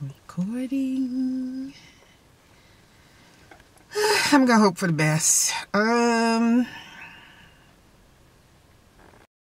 recording. I'm gonna hope for the best. Uh,